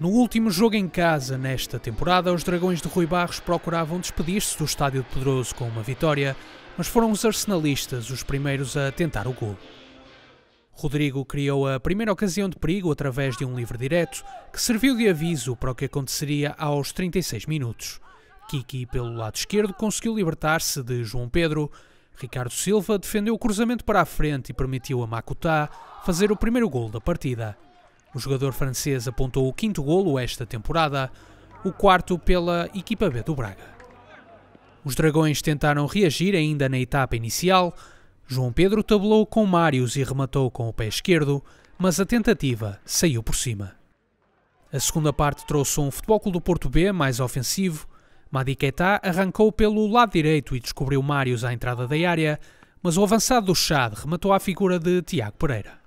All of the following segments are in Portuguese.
No último jogo em casa nesta temporada, os Dragões de Rui Barros procuravam despedir-se do Estádio de Pedroso com uma vitória, mas foram os arsenalistas os primeiros a tentar o gol. Rodrigo criou a primeira ocasião de perigo através de um livre direto, que serviu de aviso para o que aconteceria aos 36 minutos. Kiki, pelo lado esquerdo, conseguiu libertar-se de João Pedro. Ricardo Silva defendeu o cruzamento para a frente e permitiu a Makutá fazer o primeiro gol da partida. O jogador francês apontou o quinto golo esta temporada, o quarto pela equipa B do Braga. Os Dragões tentaram reagir ainda na etapa inicial. João Pedro tabulou com Mários e rematou com o pé esquerdo, mas a tentativa saiu por cima. A segunda parte trouxe um Futebol do Porto B mais ofensivo. Madiquetá arrancou pelo lado direito e descobriu Mários à entrada da área, mas o avançado do Chad rematou à figura de Tiago Pereira.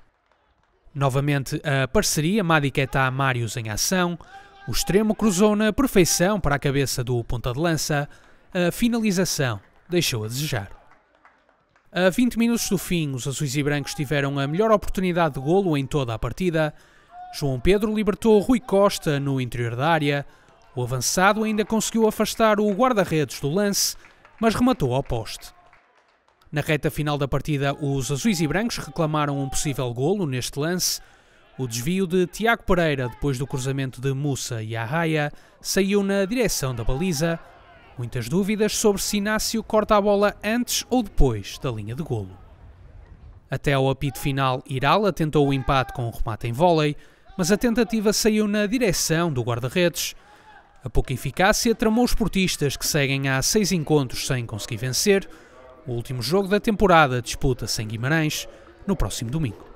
Novamente a parceria Madiquetá-Marius em ação. O extremo cruzou na perfeição para a cabeça do ponta de lança. A finalização deixou a desejar. A 20 minutos do fim, os azuis e brancos tiveram a melhor oportunidade de golo em toda a partida. João Pedro libertou Rui Costa no interior da área. O avançado ainda conseguiu afastar o guarda-redes do lance, mas rematou ao poste. Na reta final da partida, os azuis e brancos reclamaram um possível golo neste lance. O desvio de Tiago Pereira, depois do cruzamento de Mussa e Arraia, saiu na direção da baliza. Muitas dúvidas sobre se Inácio corta a bola antes ou depois da linha de golo. Até ao apito final, Irala tentou o empate com um remate em vôlei, mas a tentativa saiu na direção do guarda-redes. A pouca eficácia tramou os portistas que seguem há seis encontros sem conseguir vencer, o último jogo da temporada disputa-se em Guimarães no próximo domingo.